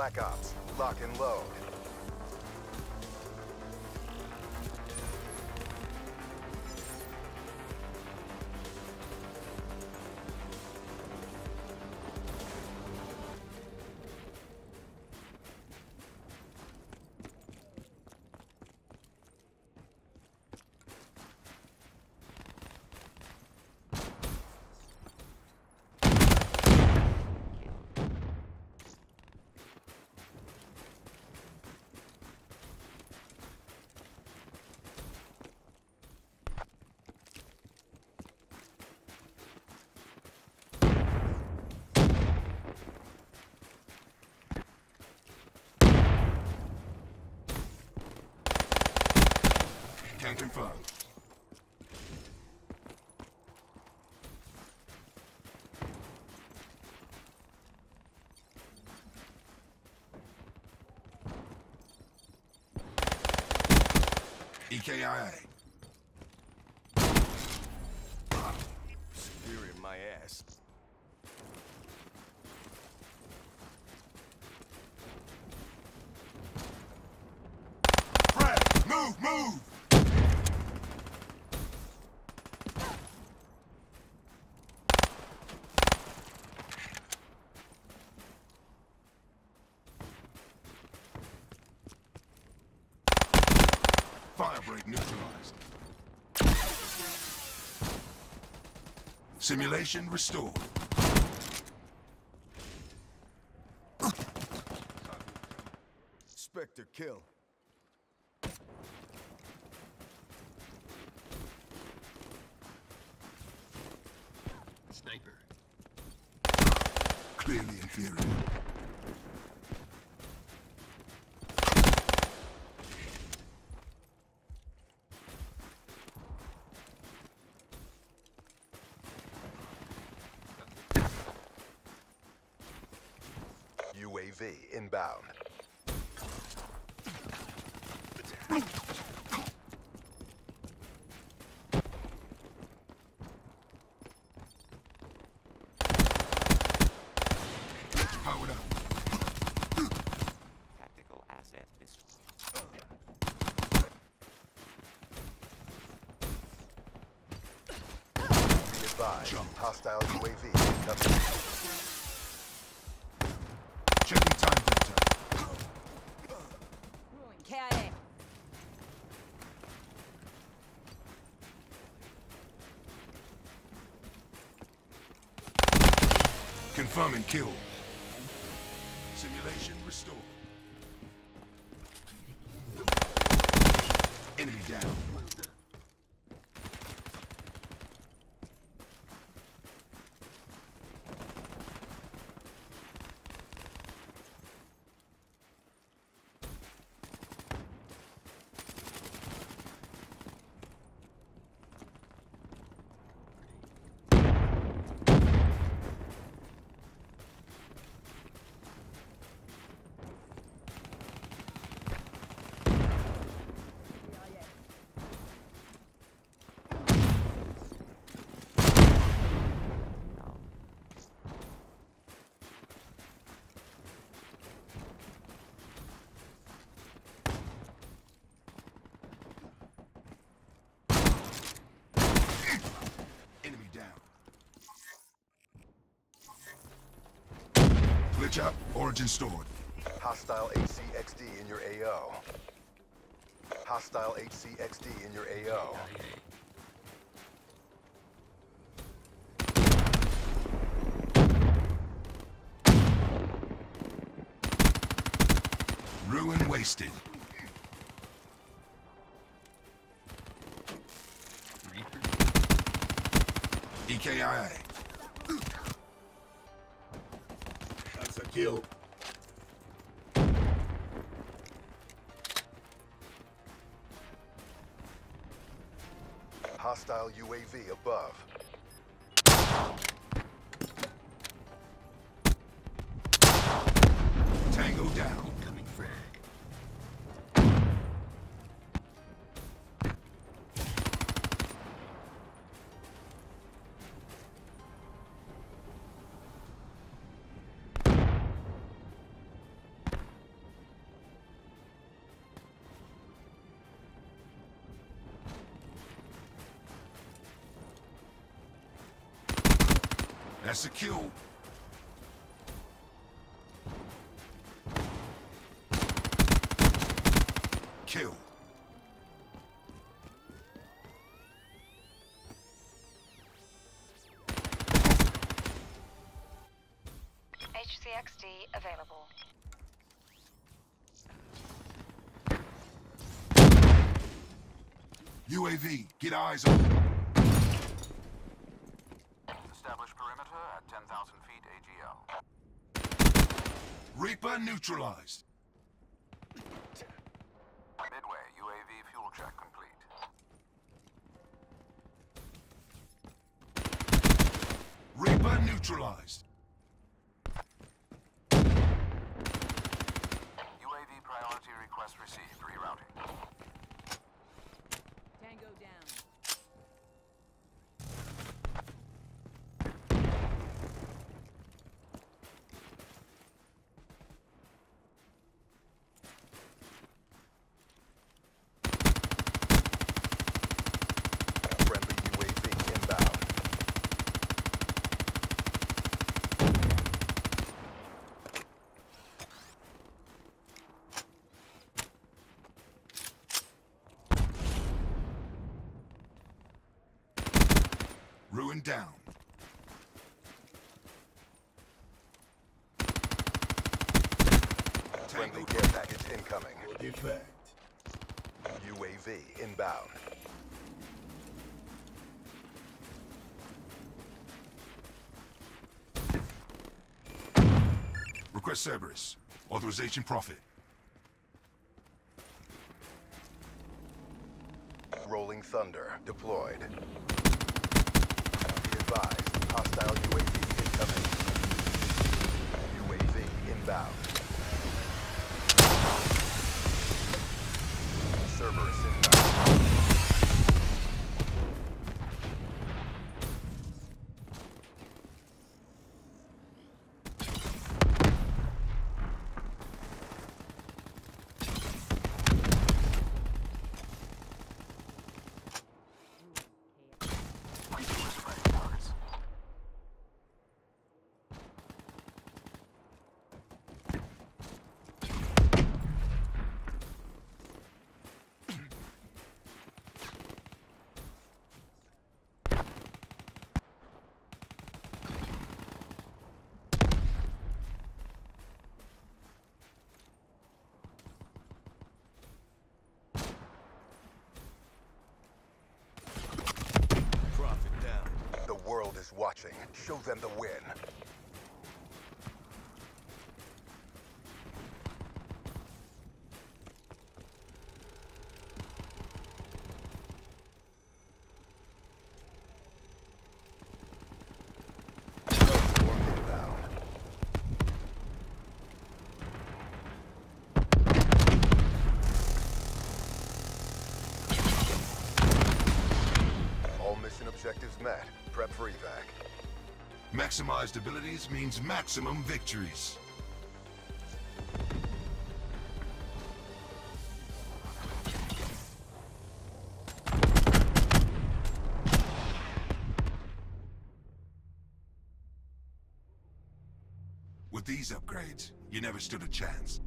Black Ops. Lock and load. Can confirm. EKIA. Superior my ass. Fred, move, move! Firebreak neutralized. Simulation restored. Spectre kill. Sniper. Clearly inferior. Be advised. Hostile UAV incoming. Confirming kill. Simulation restored. Enemy down. Enemy down. Up. Origin stored. Hostile HCXD in your AO. Hostile HCXD in your AO. Ruin wasted. EKIA. Hostile UAV above. Tango down. That's a kill. Kill. HCXD available. UAV, get eyes on. Reaper neutralized. Midway, UAV fuel check complete. Reaper neutralized. UAV priority request received. Rerouting. Tango down. Friendly UAV inbound. Ruin down. Friendly care package incoming. Good effect. UAV inbound. Request Cerberus. Authorization profit. Rolling Thunder deployed. Advised, hostile UAV incoming. UAV inbound. Cerberus inbound. Continuous spraying targets. The world is watching. Show them the win. Objectives met. Prep for evac. Maximized abilities means maximum victories. With these upgrades, you never stood a chance.